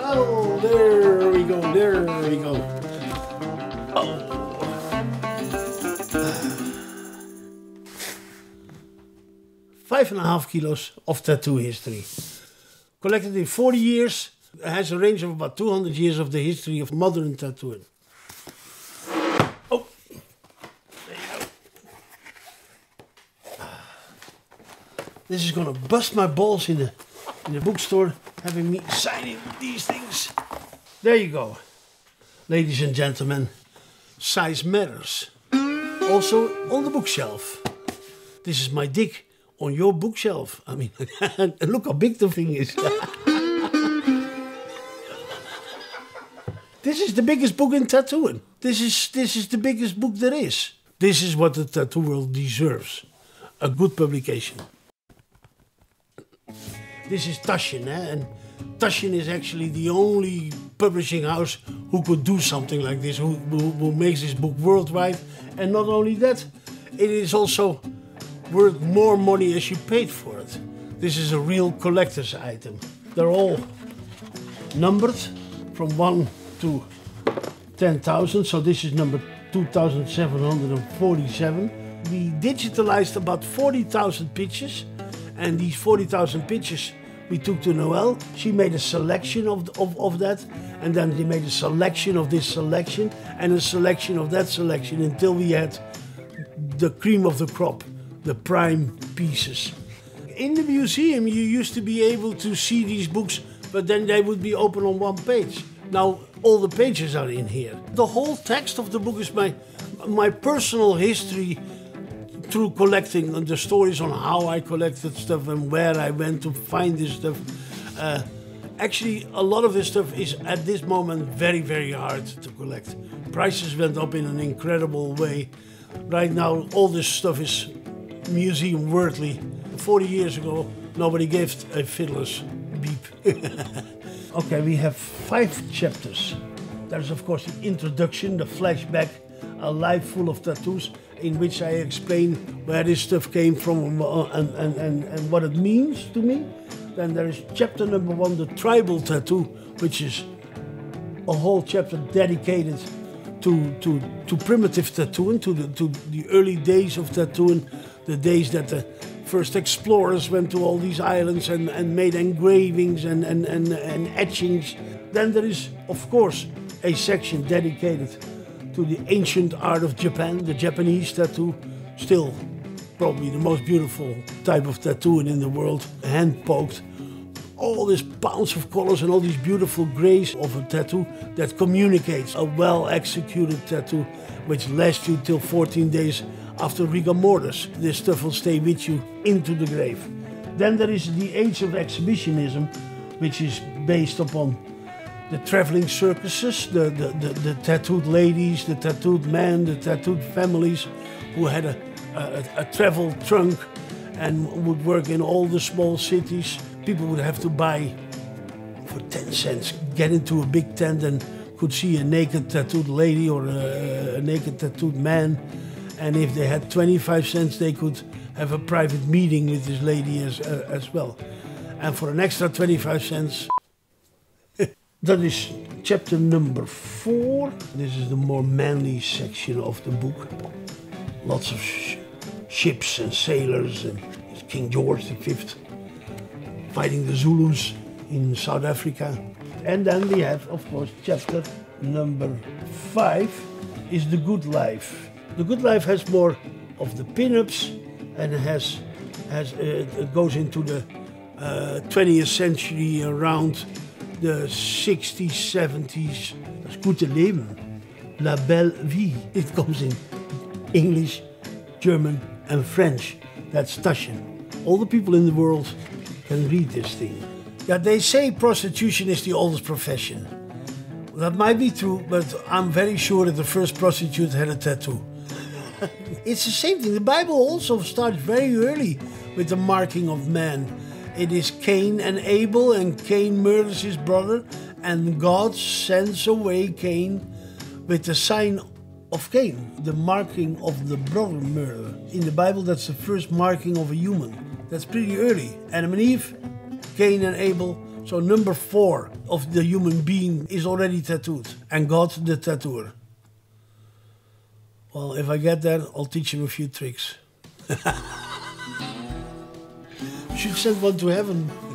Oh, there we go, there we go. Five and a half kilos of tattoo history. Collected in 40 years, has a range of about 200 years of the history of modern tattooing. Oh. This is gonna bust my balls in the in the bookstore having me signing these things. There you go. Ladies and gentlemen, size matters. Also on the bookshelf. This is my dick on your bookshelf. I mean, look how big the thing is. this is the biggest book in tattooing. This is this is the biggest book there is. This is what the tattoo world deserves. A good publication. This is Taschen, eh? and Taschen is actually the only publishing house who could do something like this, who, who, who makes this book worldwide. And not only that, it is also worth more money as you paid for it. This is a real collector's item. They're all numbered from 1 to 10,000, so this is number 2747. We digitalized about 40,000 pictures, and these 40,000 pictures we took to Noel. She made a selection of, of, of that, and then they made a selection of this selection, and a selection of that selection until we had the cream of the crop, the prime pieces. In the museum, you used to be able to see these books, but then they would be open on one page. Now all the pages are in here. The whole text of the book is my my personal history through collecting and the stories on how I collected stuff and where I went to find this stuff. Uh, actually, a lot of this stuff is at this moment very, very hard to collect. Prices went up in an incredible way. Right now, all this stuff is museum worthy. 40 years ago, nobody gave a fiddler's beep. okay, we have five chapters. There's, of course, the introduction, the flashback, a life full of tattoos, in which I explain where this stuff came from and, and, and, and what it means to me. Then there is chapter number one, the tribal tattoo, which is a whole chapter dedicated to, to, to primitive tattooing, to the, to the early days of tattooing, the days that the first explorers went to all these islands and, and made engravings and, and, and, and etchings. Then there is, of course, a section dedicated to the ancient art of Japan, the Japanese tattoo, still probably the most beautiful type of tattooing in the world, hand poked. All these pounds of colors and all these beautiful grays of a tattoo that communicates a well executed tattoo which lasts you till 14 days after rigor mortis. This stuff will stay with you into the grave. Then there is the age of exhibitionism, which is based upon the traveling circuses, the, the, the, the, tattooed ladies, the tattooed men, the tattooed families who had a, a, a, travel trunk and would work in all the small cities. People would have to buy for 10 cents, get into a big tent and could see a naked tattooed lady or a, a naked tattooed man. And if they had 25 cents, they could have a private meeting with this lady as, uh, as well. And for an extra 25 cents, that is chapter number four. This is the more manly section of the book. Lots of sh ships and sailors and King George V fighting the Zulus in South Africa. And then we have, of course, chapter number five is the good life. The good life has more of the pin-ups and has has uh, it goes into the uh, 20th century around the 60s, 70s. Das gute Leben. La belle vie. It comes in English, German, and French. That's Taschen. All the people in the world can read this thing. Yeah, they say prostitution is the oldest profession. That might be true, but I'm very sure that the first prostitute had a tattoo. it's the same thing. The Bible also starts very early with the marking of man. It is Cain and Abel, and Cain murders his brother, and God sends away Cain with the sign of Cain, the marking of the brother murder. In the Bible, that's the first marking of a human. That's pretty early. Adam and Eve, Cain and Abel, So number four of the human being is already tattooed, and God the tattooer. Well, if I get there, I'll teach him a few tricks. Should send one to heaven.